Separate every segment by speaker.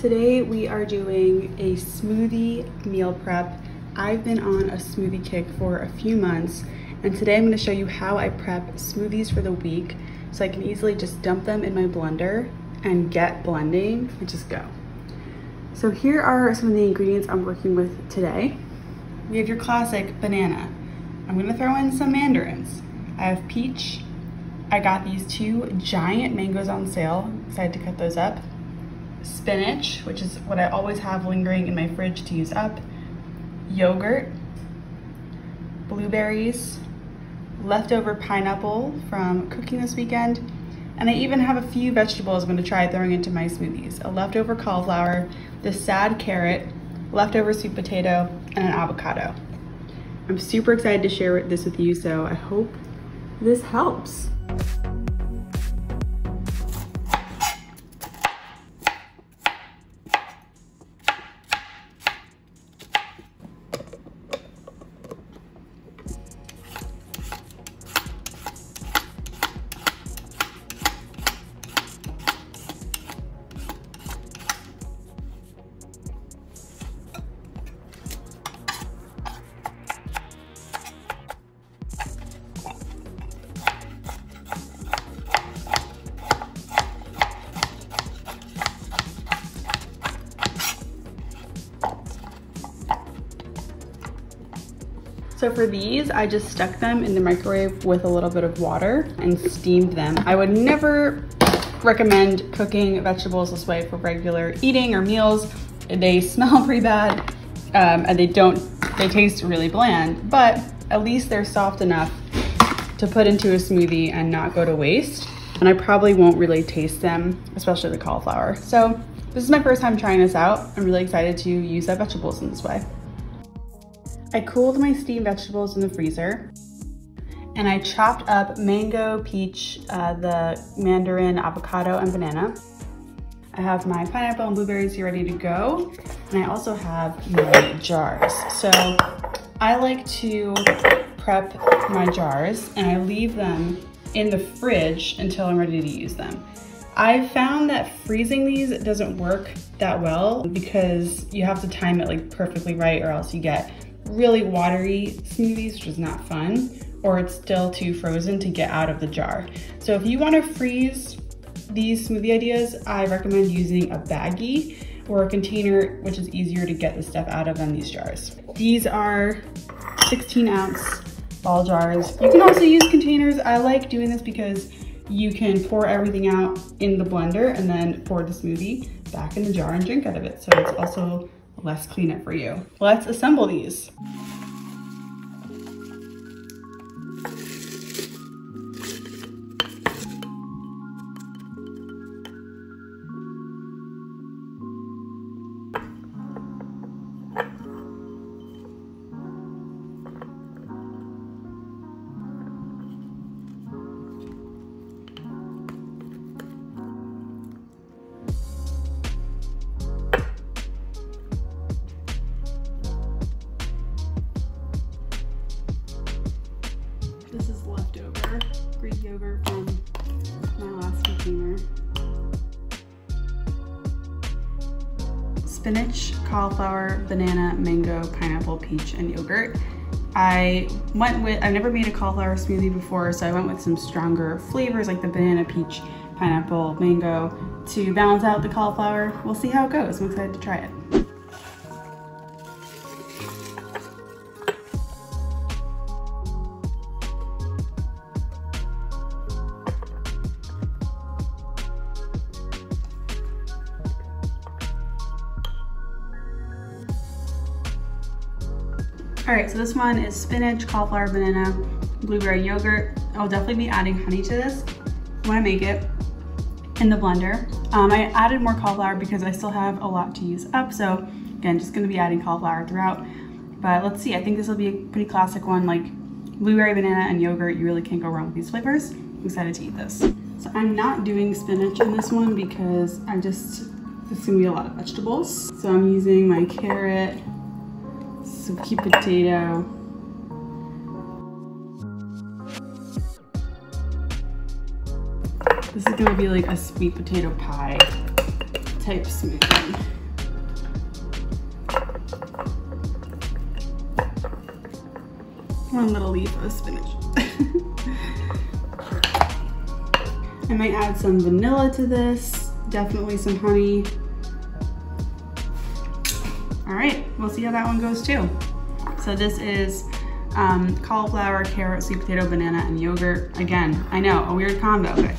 Speaker 1: Today we are doing a smoothie meal prep. I've been on a smoothie kick for a few months and today I'm gonna show you how I prep smoothies for the week so I can easily just dump them in my blender and get blending and just go. So here are some of the ingredients I'm working with today. We have your classic banana. I'm gonna throw in some mandarins. I have peach. I got these two giant mangoes on sale. Decided to cut those up spinach, which is what I always have lingering in my fridge to use up, yogurt, blueberries, leftover pineapple from cooking this weekend, and I even have a few vegetables I'm gonna try throwing into my smoothies. A leftover cauliflower, the sad carrot, leftover sweet potato, and an avocado. I'm super excited to share this with you, so I hope this helps. So for these, I just stuck them in the microwave with a little bit of water and steamed them. I would never recommend cooking vegetables this way for regular eating or meals. They smell pretty bad um, and they don't, they taste really bland, but at least they're soft enough to put into a smoothie and not go to waste. And I probably won't really taste them, especially the cauliflower. So this is my first time trying this out. I'm really excited to use that vegetables in this way. I cooled my steamed vegetables in the freezer and I chopped up mango, peach, uh, the mandarin, avocado, and banana. I have my pineapple and blueberries here ready to go. And I also have my jars. So I like to prep my jars and I leave them in the fridge until I'm ready to use them. I found that freezing these doesn't work that well because you have to time it like perfectly right or else you get really watery smoothies, which is not fun, or it's still too frozen to get out of the jar. So if you wanna freeze these smoothie ideas, I recommend using a baggie or a container, which is easier to get the stuff out of than these jars. These are 16 ounce ball jars. You can also use containers. I like doing this because you can pour everything out in the blender and then pour the smoothie back in the jar and drink out of it. So it's also less cleanup for you. Let's assemble these. Spinach, cauliflower, banana, mango, pineapple, peach, and yogurt. I went with, I've never made a cauliflower smoothie before, so I went with some stronger flavors like the banana, peach, pineapple, mango to balance out the cauliflower. We'll see how it goes. I'm excited to try it. All right, so this one is spinach, cauliflower, banana, blueberry yogurt. I'll definitely be adding honey to this when I make it in the blender. Um, I added more cauliflower because I still have a lot to use up. So again, just gonna be adding cauliflower throughout. But let's see, I think this will be a pretty classic one, like blueberry, banana, and yogurt. You really can't go wrong with these flavors. I'm excited to eat this. So I'm not doing spinach in this one because I just, it's gonna be a lot of vegetables. So I'm using my carrot, sweet potato. This is gonna be like a sweet potato pie type smoothie. One little leaf of spinach. I might add some vanilla to this, definitely some honey. Right, we'll see how that one goes too. So this is um, cauliflower, carrot, sweet potato, banana, and yogurt. Again, I know, a weird combo, but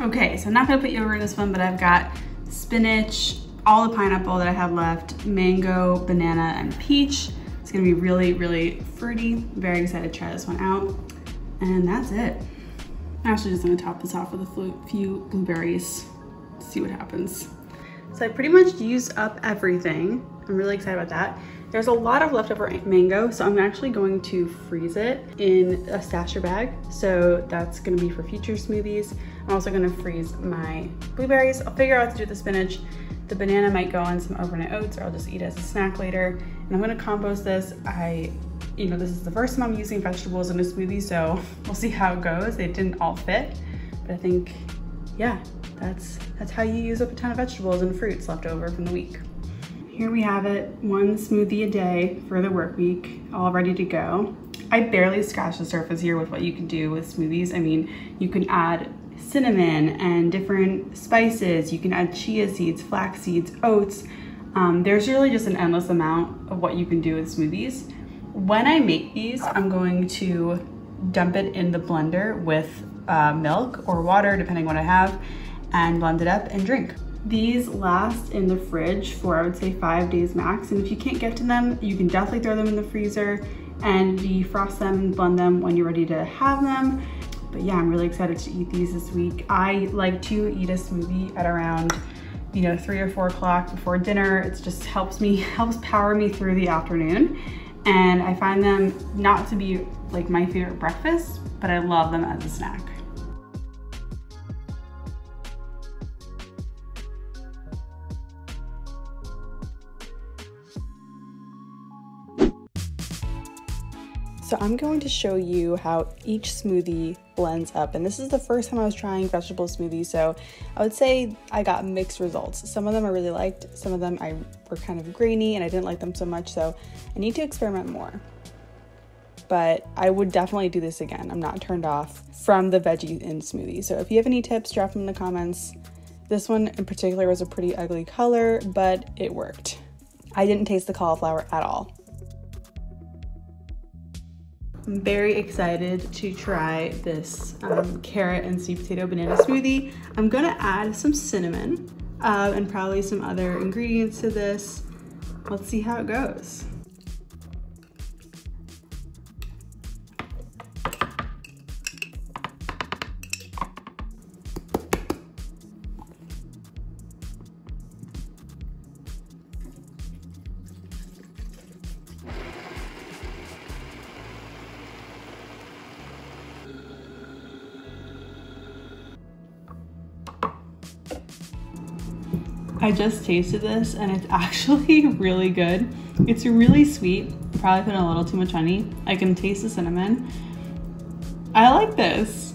Speaker 1: Okay, so I'm not gonna put yogurt in this one, but I've got spinach, all the pineapple that I have left, mango, banana, and peach. It's gonna be really, really fruity. Very excited to try this one out. And that's it. I'm actually just gonna top this off with a few blueberries, see what happens. So I pretty much used up everything. I'm really excited about that. There's a lot of leftover mango, so I'm actually going to freeze it in a stasher bag. So that's gonna be for future smoothies. I'm also gonna freeze my blueberries. I'll figure out to do the spinach. The banana might go on some overnight oats or I'll just eat it as a snack later. And I'm gonna compost this. I, you know, this is the first time I'm using vegetables in a smoothie, so we'll see how it goes. They didn't all fit, but I think, yeah, that's, that's how you use up a ton of vegetables and fruits left over from the week. Here we have it, one smoothie a day for the work week, all ready to go. I barely scratched the surface here with what you can do with smoothies. I mean, you can add cinnamon and different spices. You can add chia seeds, flax seeds, oats. Um, there's really just an endless amount of what you can do with smoothies. When I make these, I'm going to dump it in the blender with uh, milk or water, depending what I have, and blend it up and drink. These last in the fridge for I would say five days max. And if you can't get to them, you can definitely throw them in the freezer and defrost them and blend them when you're ready to have them. But yeah, I'm really excited to eat these this week. I like to eat a smoothie at around you know, three or four o'clock before dinner. It just helps me, helps power me through the afternoon. And I find them not to be like my favorite breakfast, but I love them as a snack. So I'm going to show you how each smoothie blends up. And this is the first time I was trying vegetable smoothies, so I would say I got mixed results. Some of them I really liked, some of them I were kind of grainy and I didn't like them so much, so I need to experiment more. But I would definitely do this again. I'm not turned off from the veggie in smoothie. So if you have any tips, drop them in the comments. This one in particular was a pretty ugly color, but it worked. I didn't taste the cauliflower at all. I'm very excited to try this um, carrot and sweet potato banana smoothie. I'm gonna add some cinnamon uh, and probably some other ingredients to this. Let's see how it goes. I just tasted this and it's actually really good. It's really sweet. Probably put a little too much honey. I can taste the cinnamon. I like this.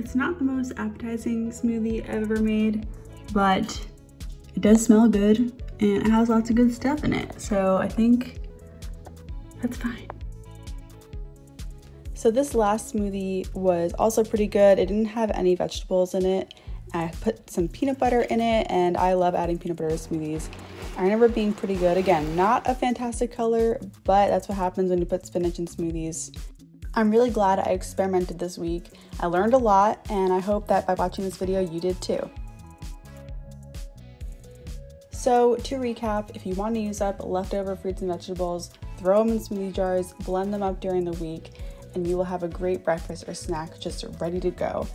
Speaker 1: It's not the most appetizing smoothie I've ever made, but it does smell good and it has lots of good stuff in it. So I think that's fine. So this last smoothie was also pretty good. It didn't have any vegetables in it. I put some peanut butter in it and I love adding peanut butter to smoothies. I remember being pretty good. Again, not a fantastic color, but that's what happens when you put spinach in smoothies. I'm really glad I experimented this week. I learned a lot and I hope that by watching this video you did too. So to recap, if you want to use up leftover fruits and vegetables, throw them in smoothie jars, blend them up during the week, and you will have a great breakfast or snack just ready to go.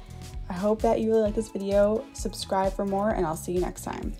Speaker 1: I hope that you really like this video, subscribe for more, and I'll see you next time.